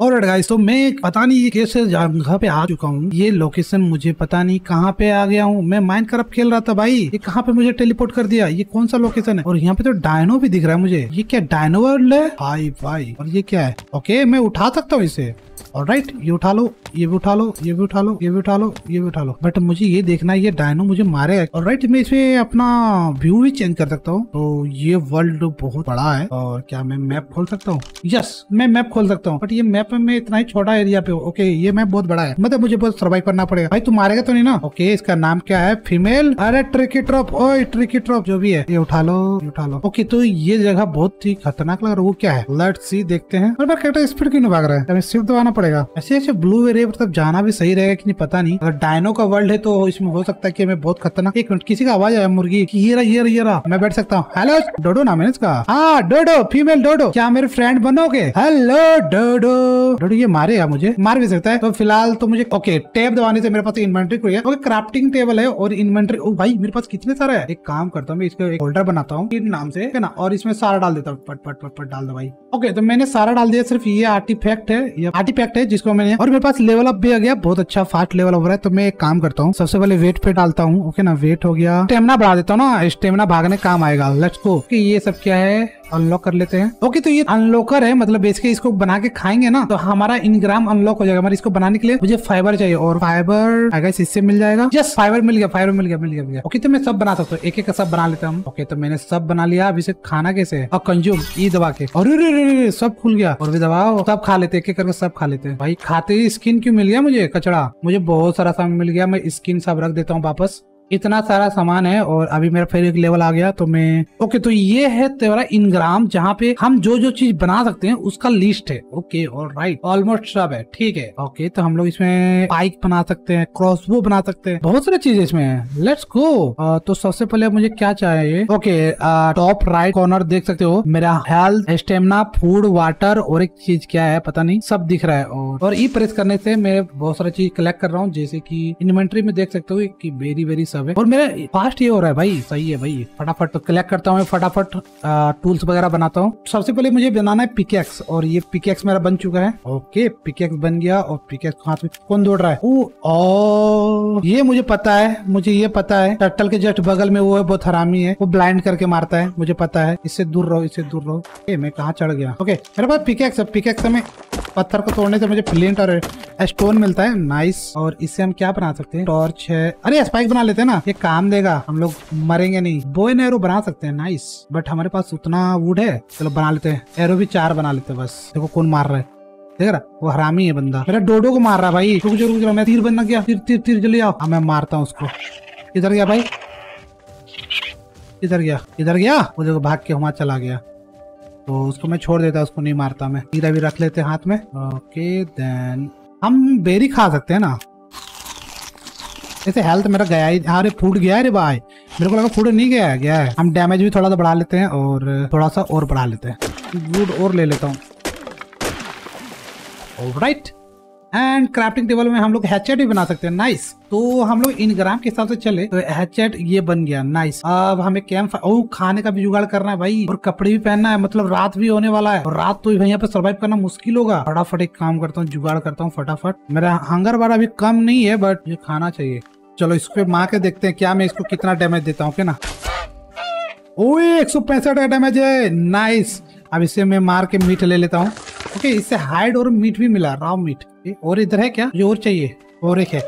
और गाइस तो मैं पता नहीं ये कैसे जगह पे आ चुका हूँ। ये लोकेशन मुझे पता नहीं कहाँ पे आ गया हूँ। मैं माइंड करप खेल रहा था भाई। ये कहाँ पे मुझे टेलीपोर्ट कर दिया? ये कौन सा लोकेशन है? और यहाँ पे तो डायनो भी दिख रहा है मुझे। ये क्या डायनो वर्ल्ड है? भाई भाई। और ये क्या है? ओके मैं उठा सकता हूँ इसे। और राइट ये उठा लो, ये भी उठा लो, ये भी उठा लो, ये भी उठा लो, ये भी उठा लो। बट मुझे ये देखना है, ये डायनो मुझे मारेगा और राइट मैं इसमें अपना व्यू भी चेंज कर सकता हूँ। तो ये वर्ल्ड बहुत बड़ा है, और क्या मैं मैप खोल सकता हूँ? यस मैं मैप खोल सकता हूँ। बट ये मैप में इतना ही छोटा एरिया पे ओके ये मैप बहुत बड़ा है। मतलब मुझे बहुत सर्वाइव करना पड़ेगा। भाई, तू मारेगा तो नहीं ना? ओके इसका नाम क्या है? फीमेल अरे ट्रिकी ट्रॉप ओ ट्रिकी ट्रॉप जो भी है। ये उठा लो, ये उठा लो। ओके तो ये जगह बहुत ही खतरनाक लग रहा है। वो क्या है? लेट्स सी देखते हैं। स्पीड क्यों भाग रहा है? दबाना पड़ेगा। ऐसे ऐसे ब्लू पर तब जाना भी सही रहेगा कि नहीं, पता नहीं। अगर डायनो का वर्ल्ड है तो इसमें हो सकता है कि हमें बहुत खतरनाक एक मिनट, किसी का आवाज़ आया मुर्गी? की ये रहा ये रहा ये रहा। मैं बैठ सकता हूँ। हेलो डोडो नाम है इसका? हाँ डोडो फीमेल डोडो क्या मेरे फ्रेंड बनोगे? हेलो डोडो डोडो ये मारेगा मुझे। मार भी सकता है। तो फ़िलहाल तो मुझे ओके टेप दबाने से मेरे पास इन्वेंट्री खुल गया क्राफ्टिंग टेबल है और इन्वेंट्री भाई, मेरे पास कितने सारा है? एक काम करता हूँ इसका एक होल्डर बनाता हूँ नाम से, है ना? और इसमें सारा डाल देता हूँ। पट पट पट पट डाल दो भाई। ओके तो मैंने सारा डाल दिया, सिर्फ़ ये आर्टिफैक्ट है। है, जिसको मैंने और मेरे पास लेवल अप भी आ गया, बहुत अच्छा फास्ट लेवल हो रहा है तो मैं एक काम करता हूँ, सबसे पहले वेट पे डालता हूँ ओके ना वेट हो गया। स्टेमिना बढ़ा देता हूँ ना स्टेमिना भागने काम आएगा लेट्स को ये सब क्या है? अनलॉक कर लेते हैं। ओके तो ये अनलॉकर है मतलब बेसिकली इसको बना के खाएँगे ना तो हमारा इनग्राम अनलॉक हो जाएगा। हमारे इसको बनाने के लिए मुझे फाइबर चाहिए, और फाइबर अगर इससे मिल जाएगा। यस फाइबर मिल गया फाइबर मिल गया मिल गया मिल गया। ओके तो मैं सब बना सकता हूँ। एक एक का सब बना लेते हम ओके तो मैंने सब बना लिया। अब इसे खाना कैसे है? और कंज्यूम ई दबा के। और सब खुल गया। और भी दबाओ, सब खा लेते एक एक करके सब खा लेते हैं। भाई, खाते ही स्किन क्यों मिल गया मुझे? कचड़ा। मुझे बहुत सारा सामान मिल गया। मैं स्किन सब रख देता हूँ वापस। इतना सारा सामान है और अभी मेरा फिर एक लेवल आ गया तो मैं ओके तो ये है तेरा इनग्राम जहाँ पे हम जो जो चीज़ बना सकते हैं, उसका लिस्ट है। ओके और राइट ऑलमोस्ट सब है, ठीक है। ओके तो हम लोग इसमें बाइक बना सकते हैं क्रॉसबो बना सकते हैं, बहुत सारी चीज़ें इसमें है। लेट्स गो तो सबसे पहले मुझे क्या चाहिए? ओके टॉप राइट कॉर्नर देख सकते हो। मेरा हेल्थ स्टेमिना फ़ूड वाटर और एक चीज़ क्या है, पता नहीं, सब दिख रहा है। और और ई प्रेस करने से मैं बहुत सारा चीज़ कलेक्ट कर रहा हूँ, जैसे की इन्वेंट्री में देख सकते हो की वेरी वेरी सब है और मेरा फास्ट ये हो रहा है भाई सही है भाई। फटाफट तो कलेक्ट करता हूँ फटाफट टूल्स वगैरह बनाता हूँ। सबसे पहले मुझे बनाना है पिकेक्स और ये पिकेक्स मेरा बन चुका है। ओके पिकेक्स बन गया और पिकेक्स हाथ में कौन दौड़ रहा है? ओ, ओ ये मुझे पता है मुझे ये पता है। टट्टल के जस्ट बगल में वो है बहुत हरामी है। वो ब्लाइंड करके मारता है मुझे पता है। इससे दूर रहो इससे दूर रहो। ए, मैं कहाँ चढ़ गया? ओके मेरे पास पिकेक्स है पिकेक्स में पत्थर को तोड़ने से मुझे फ्लिंट और स्टोन मिलता है। नाइस और इससे हम क्या बना सकते हैं? टॉर्च है। अरे स्पाइक बना लेते हैं ना, ये काम देगा। हम लोग मरेंगे नहीं। बो एन एरो बना सकते हैं नाइस बट हमारे पास उतना वुड है। चलो बना लेते हैं। एरो भी चार बना लेते हैं बस। देखो कौन मार रहा है। देख रहा, वो हरामी है बंदा। मेरा डोडो को मार रहा भाई। रुक जो रुक जो, मैं तीर बनना गया तीर तीर तीर, जल्दी आओ। हाँ मैं मारता हूँ उसको। इधर गया भाई। इधर गया। इधर गया? वो देखो भाग के वहाँ चला गया। तो उसको मैं छोड़ देता, उसको नहीं मारता मैं। तीर अभी रख लेते हाथ में। ओके देन हम बेरी खा सकते हैं ना। ऐसे हेल्थ मेरा गया ही अरे फूट गया है रे भाई। मेरे को लगा फूट नहीं गया है गया है। हम डैमेज भी थोड़ा सा बढ़ा लेते हैं और थोड़ा सा और बढ़ा लेते हैं। वुड और ले लेता हूँ। राइट एंड क्राफ्टिंग टेबल में हम लोग हैचेट भी बना सकते हैं। नाइस तो हम लोग इन ग्राम के हिसाब से चले तो हैचेट ये बन गया। नाइस अब हमें कैंप ओ, खाने का भी जुगाड़ करना है भाई। और कपड़े भी पहनना है। मतलब रात भी होने वाला है। और रात तो यहाँ पे सर्वाइव करना मुश्किल होगा। फटाफट एक काम करता हूँ, जुगाड़ करता हूँ फटाफट। मेरा हंगर बार अभी कम नहीं है बट ये खाना चाहिए। चलो इसको मार के देखते हैं क्या मैं इसको कितना डैमेज देता हूँ ना? ओए, एक सौ पैंसठ का डैमेज है। नाइस अब इसे मैं मार के मीट ले लेता हूँ। ओके इससे हाइड और मीट भी मिला राव मीट और इधर है क्या? जो और चाहिए। और एक है।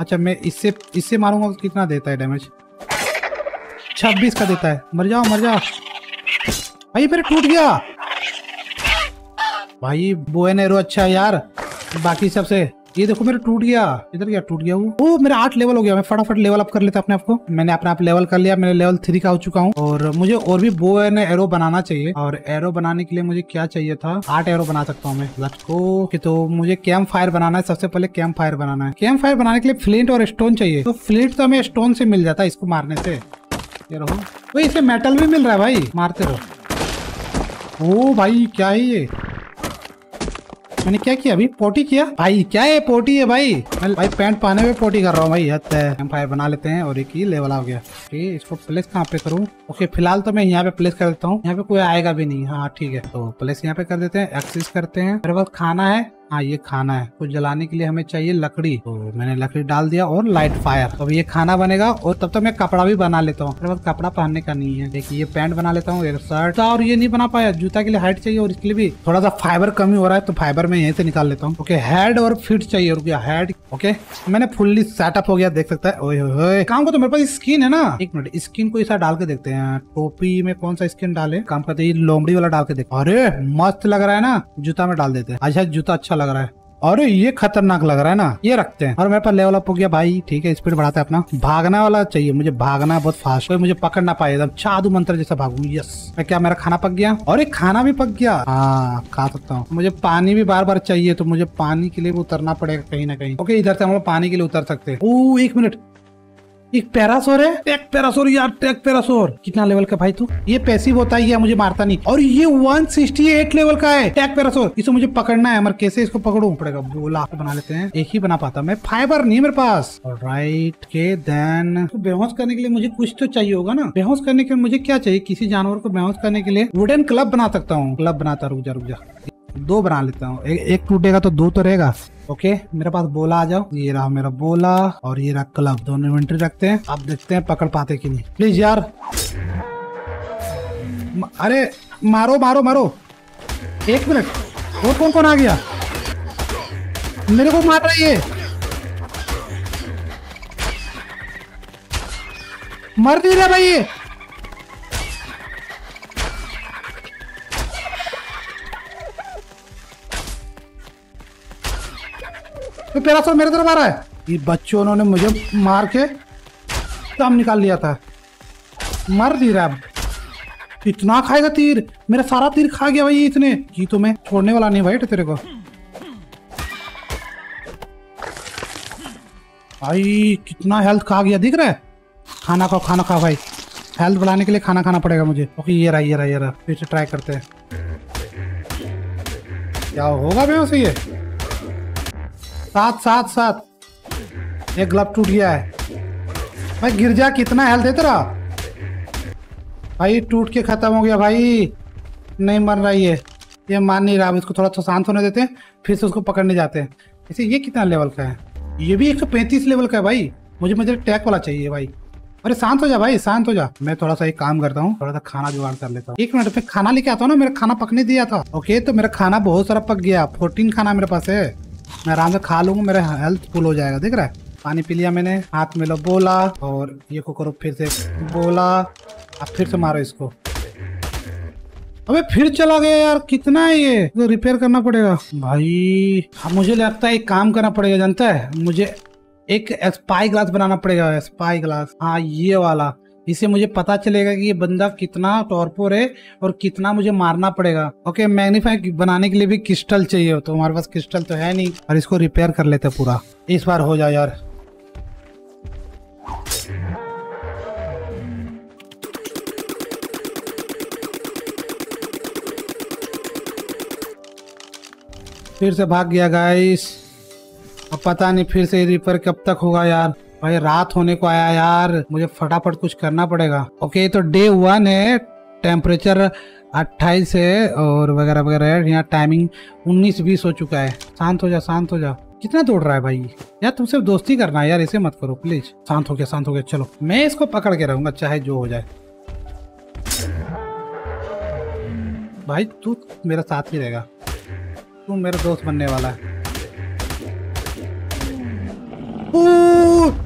अच्छा मैं इससे इससे मारूँगा तो कितना देता है डैमेज छब्बीस का देता है। मर जाओ मर जाओ। भाई मेरे टूट गया। भाई बो एरो अच्छा है यार। बाकी सबसे ये देखो, मेरा टूट गया। इधर क्या टूट गया वो? ओ, मेरा आठ लेवल हो गया। मैं फटाफट लेवल अप कर लेता अपने आप को। मैंने अपने आप लेवल कर लिया। मैंने लेवल थ्री का हो चुका हूँ। और मुझे और भी बो एंड एरो बनाना चाहिए। और एरो बनाने के लिए मुझे क्या चाहिए था? आठ एरो बना सकता हूँ मैं। लेट्स गो कि तो मुझे कैंप फायर बनाना है। सबसे पहले कैंप फायर बनाना है। कैंप फायर बनाने के लिए फ्लिंट और स्टोन चाहिए। तो फ्लिंट तो हमें स्टोन से मिल जाता है इसको मारने से। ये रहो। तो इसे मेटल भी मिल रहा है भाई। मारते रहो। ओ भाई, क्या है ये? मैंने क्या किया? अभी पोटी किया? भाई, क्या है पोटी है भाई? भाई पैंट पहने हुए पोटी कर रहा हूँ भाई, हद है। फायर बना लेते हैं और एक ही लेवल आ गया। ओके, इसको प्लेस कहाँ पे करूँ? ओके, फ़िलहाल तो मैं यहाँ पे प्लेस कर देता हूँ। यहाँ पे कोई आएगा भी नहीं। हाँ ठीक है। तो प्लेस यहाँ पे कर देते हैं एक्सेस करते हैं। मेरे पास खाना है। हाँ ये खाना है। कुछ जलाने के लिए हमें चाहिए लकड़ी। तो मैंने लकड़ी डाल दिया और लाइट फायर तो अब ये खाना बनेगा और तब तक तो मैं कपड़ा भी बना लेता हूँ। पास कपड़ा पहनने का नहीं है। देखिए, ये पैंट बना लेता हूँ, एक शर्ट और ये नहीं बना पाया। जूता के लिए हाइट चाहिए और इसके लिए भी थोड़ा सा फाइबर कमी हो रहा है तो फाइबर मैं यहीं से निकाल लेता हूँ। ओके हेड और फिट चाहिए। रुकिया हेड ओके मैंने फुल्ली सेटअप हो गया, देख सकता है। ओए होए काम को तो मेरे पास स्किन है ना। एक मिनट स्किन को ऐसा डाल के देखते हैं। टोपी में कौन सा स्किन डाले? काम करते हैं लोमड़ी वाला डाल के देखते अरे, मस्त लग रहा है ना। जूता में डाल देते हैं। अच्छा जूता अच्छा लग रहा है। और ये खतरनाक लग रहा है ना। ये रखते हैं। और मेरे पास लेवल अप हो गया भाई। ठीक है स्पीड बढ़ाते हैं अपना। भागना वाला चाहिए मुझे। भागना बहुत फास्ट कोई मुझे पकड़ ना पाए। जादू मंत्र जैसा भागू। यस मैं क्या, मेरा खाना पक गया? और एक खाना भी पक गया। हाँ खा सकता हूँ। मुझे पानी भी बार बार चाहिए तो मुझे पानी के लिए उतरना पड़ेगा कहीं ना कहीं। ओके इधर से हम लोग पानी के लिए उतर सकते ओ एक मिनट। एक पैरासोर है? टेक पैरासोर यार टेक पैरासोर। कितना लेवल का भाई तू? ये पैसिव होता है मुझे मारता नहीं। और ये 168 लेवल का है टेक पैरासोर। इसे मुझे पकड़ना है मगर कैसे इसको पकड़ू? पड़ेगा बोला बना लेते हैं। एक ही बना पाता मैं। फाइबर नहीं मेरे पास। राइट के देन तो बेहोश करने के लिए मुझे कुछ तो चाहिए होगा ना। बेहोश करने के लिए मुझे क्या चाहिए? किसी जानवर को बेहोश करने के लिए वुडन क्लब बना सकता हूँ। क्लब बनाता, रुक जा रुक जा। दो बना लेता हूँ। एक टूटेगा तो दो तो रहेगा। ओके मेरे पास बोला आ जाओ। ये रहा मेरा बोला और ये रहा क्लब दोनों इन्वेंट्री रखते हैं। आप देखते हैं पकड़ पाते कि नहीं। प्लीज़ यार। अरे, मारो मारो मारो। एक मिनट। और कौन कौन आ गया? मेरे को मार रही है मर नहीं रहा भाई ये। तो तेरा सौ मेरे तरफ़ आ रहा है। ये बच्चों उन्होंने मुझे मार के दम निकाल लिया था। मर नहीं रहा। इतना खाएगा तीर? मेरा सारा तीर खा गया भाई इतने। ये तो मैं छोड़ने वाला नहीं भाई तेरे को। भाई, कितना हेल्थ खा गया, दिख रहा है? खाना खाओ खाना खाओ भाई। हेल्थ बढ़ाने के लिए खाना खाना पड़ेगा मुझे। ओके, ये रहा ये रहा ये रहा। फिर से ट्राई करते हैं। क्या होगा मैं उसे ये? सात सात सात एक ग्लब टूट गया है। भाई, गिर जा, कितना हेल्थ है तेरा? भाई, टूट के खत्म हो गया भाई। नहीं मर रहा ये। ये मान नहीं रहा। अब इसको थोड़ा सा शांत होने देते हैं, फिर से उसको पकड़ने जाते हैं। इसे ये कितना लेवल का है? ये भी 135 लेवल का है भाई। मुझे मुझे टैक वाला चाहिए भाई। अरे, शांत हो जा भाई, शांत हो जा। मैं थोड़ा सा एक काम करता हूँ, थोड़ा सा खाना जुगाड़ कर लेता हूँ। एक मिनट में खाना लेके आता हूँ ना, मेरा खाना पकने दिया था। ओके तो मेरा खाना बहुत सारा पक गया। फोर्टीन खाना मेरे पास है। मैं आराम से खा लूँगा, मेरा हेल्थ फुल हो जाएगा, देख रहा है? पानी पी लिया मैंने, हाथ में लो बोला और ये को करो फिर से बोला। अब फिर से मारो इसको। अबे फिर चला गया यार, कितना है ये? तो रिपेयर करना पड़ेगा। भाई, अब मुझे लगता है एक काम करना पड़ेगा, जानता है? मुझे एक स्पाई ग्लास बनाना पड़ेगा स्पाई ग्लास हाँ ये वाला। इससे मुझे पता चलेगा कि ये बंदा कितना टॉर्पोर है और कितना मुझे मारना पड़ेगा। ओके मैग्नीफाई बनाने के लिए भी क्रिस्टल चाहिए तो हमारे पास क्रिस्टल तो है नहीं। और इसको रिपेयर कर लेते पूरा। इस बार हो जाए यार। फिर से भाग गया गाइस अब पता नहीं फिर से रिपेयर कब तक होगा यार। भाई, रात होने को आया यार। मुझे फटाफट कुछ करना पड़ेगा। ओके तो डे वन है। टेम्परेचर 28 है और वगैरह वगैरह है। यहाँ टाइमिंग 19 बीस हो चुका है। शांत हो जा, शांत हो जा। कितना दौड़ रहा है भाई? यार, तुम सिर्फ़ दोस्ती करना है यार ऐसे मत करो प्लीज़ शांत हो गया, शांत हो गया। चलो, मैं इसको पकड़ के रहूँगा, चाहे जो हो जाए। भाई, तू मेरा साथ ही रहेगा। तू मेरा दोस्त बनने वाला है।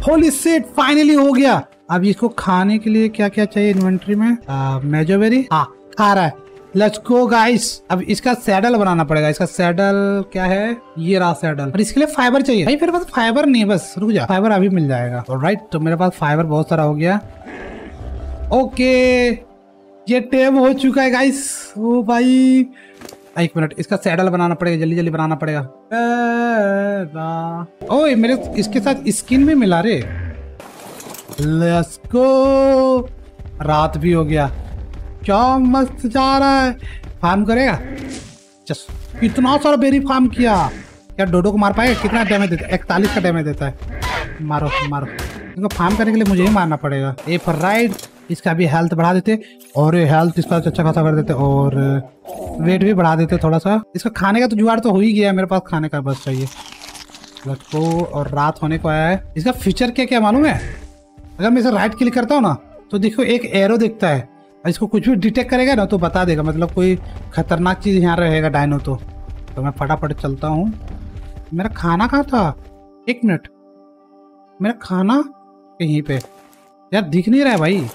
होली सेट फाइनली हो गया। अब इसको खाने के लिए क्या क्या चाहिए इन्वेंट्री में? मेजोवेरी हाँ खा रहा है। लेट्स गो गाइस अब इसका सैडल बनाना पड़ेगा। इसका सैडल क्या है? ये रहा सैडल और इसके लिए फाइबर चाहिए। भाई, मेरे पास फाइबर नहीं बस। रुक जा। फाइबर अभी मिल जाएगा। और राइट तो मेरे पास फाइबर बहुत सारा हो गया। ओके ये टेम हो चुका है गाइस ओ भाई एक मिनट, इसका सैडल बनाना पड़ेगा, जल्दी जल्दी बनाना पड़ेगा। ओए, मेरे इसके साथ स्किन भी मिला रे। लेट्स गो रात भी हो गया। क्या मस्त जा रहा है। फार्म करेगा? चस इतना सारा बेरी फार्म किया। क्या डोडो को मार पाएगा? कितना डैमेज देता है? इकतालीस का डैमेज देता है। मारो मारो। इनको फार्म करने के लिए मुझे ही मारना पड़ेगा। ए फॉर राइट इसका भी हेल्थ बढ़ा देते और हेल्थ इसका अच्छा खासा कर देते और वेट भी बढ़ा देते थोड़ा सा। इसका खाने का तो जुगाड़ तो हो ही गया मेरे पास खाने का बस चाहिए। को और रात होने को आया है। इसका फीचर क्या क्या मालूम है? अगर मैं इसे राइट क्लिक करता हूँ ना तो देखो एक एरो दिखता है। इसको कुछ भी डिटेक्ट करेगा ना तो बता देगा। मतलब कोई खतरनाक चीज़ यहाँ रहेगा डायनो तो। तो मैं फटाफट चलता हूँ। मेरा खाना कहाँ था? एक मिनट मेरा खाना कहीं पे? यार दिख नहीं रहा है भाई।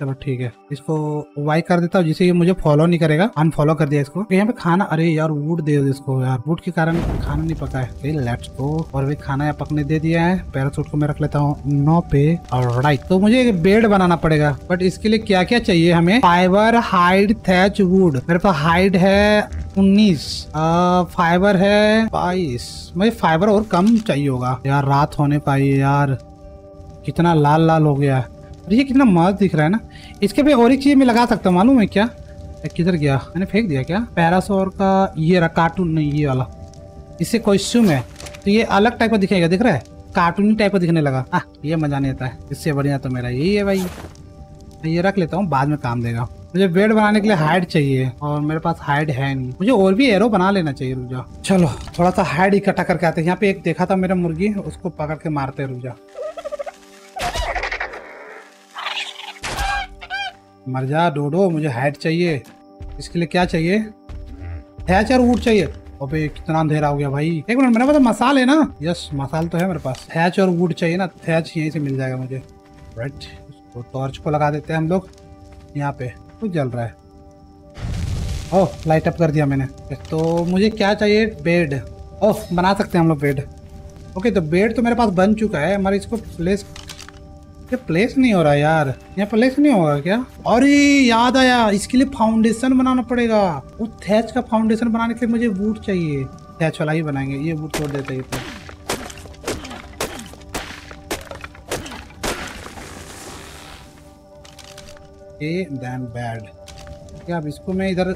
चलो ठीक है। इसको वाई कर देता हूँ जिससे ये मुझे फॉलो नहीं करेगा। अनफॉलो कर दिया इसको। यहाँ पे खाना, अरे यार वुड दे इसको यार। वुड के कारण खाना नहीं पका है लेट्स गो और भी खाना या पकने दे दिया है। पैरासूट को मैं रख लेता हूँ। नौ पे और राइट तो मुझे एक बेड बनाना पड़ेगा। बट इसके लिए क्या क्या चाहिए हमें? फाइबर हाइड थैच वुड मेरे पास हाइड है उन्नीस। फाइबर है बाईस। मुझे फाइबर और कम चाहिए होगा। यार, रात होने पाई यार। कितना लाल लाल हो गया। और ये कितना मस्त दिख रहा है ना। इसके पे और एक चीज़ में लगा सकता हूँ मालूम है क्या? किधर गया? मैंने फेंक दिया क्या? पैरासोर का ये रहा कार्टून नहीं ये वाला। इससे कॉस्ट्यूम है। तो ये अलग टाइप का दिखेगा दिख रहा है? कार्टूनी टाइप का दिखने लगा। आ, ये मज़ा नहीं आता है। इससे बढ़िया तो मेरा यही है भाई। ये रख लेता हूँ बाद में काम देगा। मुझे बेड बनाने के लिए हाइड चाहिए और मेरे पास हाइड है नहीं। मुझे और भी एरो बना लेना चाहिए रुजा चलो थोड़ा सा हाइड इकट्ठा करके आते हैं। यहाँ पे एक देखा था मेरा मुर्गी उसको पकड़ के मारते रुजा मर जा, डोडो, मुझे हाइट चाहिए। इसके लिए क्या चाहिए? थैच और वुड चाहिए। अबे, कितना अंधेरा हो गया भाई। एक मिनट मेरे पास मसाल है ना? यस, मसाल तो है मेरे पास। थैच और वुड चाहिए ना? थैच यहीं से मिल जाएगा मुझे। राइट तो टॉर्च को लगा देते हैं हम लोग। यहाँ पे कुछ जल रहा है। ओह लाइट अप कर दिया मैंने। तो मुझे क्या चाहिए? बेड। ओह, बना सकते हैं हम लोग बेड। ओके तो बेड तो मेरे पास बन चुका है हमारे इसको प्लेस ये प्लेस नहीं हो रहा यार। यहाँ प्लेस नहीं होगा क्या? अरे, याद आया। इसके लिए फाउंडेशन बनाना पड़ेगा। वो थैच का फाउंडेशन बनाने के लिए मुझे बूट चाहिए। थैच वाला ही बनाएँगे। ये बूट छोड़ देते हैं देन बैड क्या अब इसको मैं इधर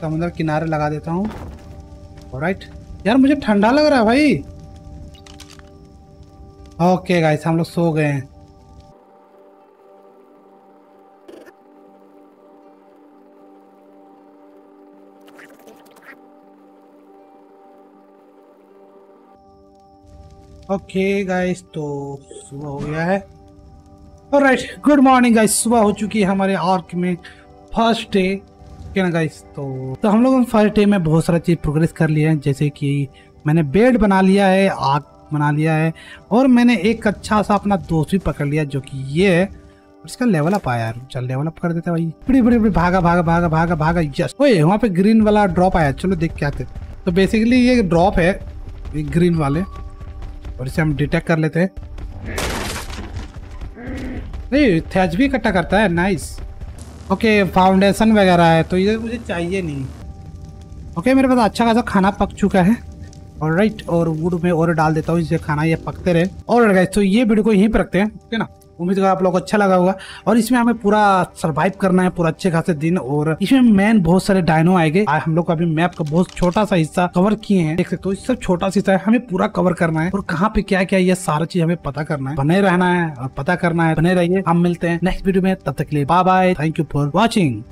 समुद्र किनारे लगा देता हूँ। राइट यार, मुझे ठंडा लग रहा है भाई। ओके गाइस हम लोग सो गए हैं। ओके गाइस तो सुबह हो गया है। और राइट गुड मॉर्निंग गाइस सुबह हो चुकी है हमारे आर्क में फ़र्स्ट डे क्या ना गाइस तो तो हम लोगों ने फ़र्स्ट डे में बहुत सारा चीज़ प्रोग्रेस कर लिया है, जैसे कि मैंने बेड बना लिया है आग बना लिया है, और मैंने एक अच्छा सा अपना दोस्त भी पकड़ लिया, जो कि ये है इसका लेवल अप आया चल लेवल अप कर देते भाई। बड़ी बड़ी बड़ी, भागा भागा भागा भागा भागा यस ओए, वहाँ पे ग्रीन वाला ड्रॉप आया, चलो देख के आते। तो बेसिकली ये ड्रॉप है ग्रीन वाले। और इसे हम डिटेक्ट कर लेते हैं। नहीं थैच भी इकट्ठा करता है नाइस ओके फाउंडेशन वगैरह है तो ये मुझे चाहिए नहीं। ओके मेरे पास अच्छा खासा खाना पक चुका है। और राइट और वुड में और डाल देता हूँ इसे खाना ये पकते रहे। और तो ये वीडियो को यहीं पर रखते हैं, ठीक है ना? उम्मीद कर आप लोग को अच्छा लगा होगा। और इसमें हमें पूरा सर्वाइव करना है, पूरा अच्छे खासे दिन और इसमें मेन बहुत सारे डायनो आएँगे। हम लोग अभी मैप का बहुत छोटा सा हिस्सा कवर किए हैं। देख सकते हो सब छोटा सा हिस्सा है, हमें पूरा कवर करना है। और कहाँ पे क्या क्या ये सारा चीज़ हमें पता करना है। बने रहना है और पता करना है। बने रहिए, हम मिलते हैं नेक्स्ट वीडियो में। तब तक के लिए bye bye thank you for watching